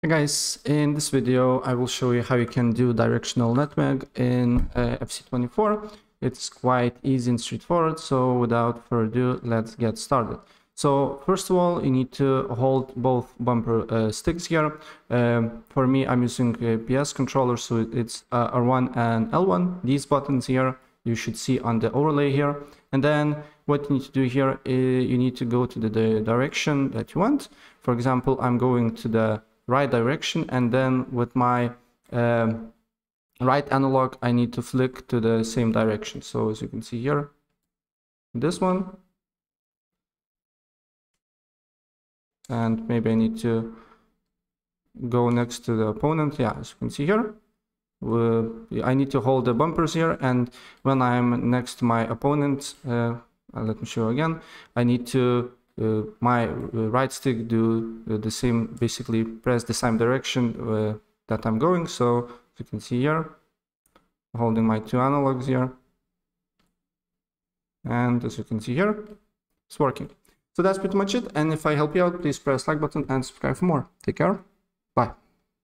Hey guys, in this video I will show you how you can do directional nutmeg in uh, FC24. It's quite easy and straightforward, so without further ado, let's get started. So first of all, you need to hold both bumper uh, sticks here. Um, for me, I'm using a PS controller, so it's uh, R1 and L1. These buttons here you should see on the overlay here. And then what you need to do here is you need to go to the, the direction that you want. For example, I'm going to the right direction and then with my um, right analog I need to flick to the same direction. So as you can see here this one and maybe I need to go next to the opponent. Yeah as you can see here uh, I need to hold the bumpers here and when I'm next to my opponent uh, let me show again I need to my uh, right stick do uh, the same, basically press the same direction that I'm going. So you can see here, holding my two analogs here. And as you can see here, it's working. So that's pretty much it. And if I help you out, please press like button and subscribe for more. Take care.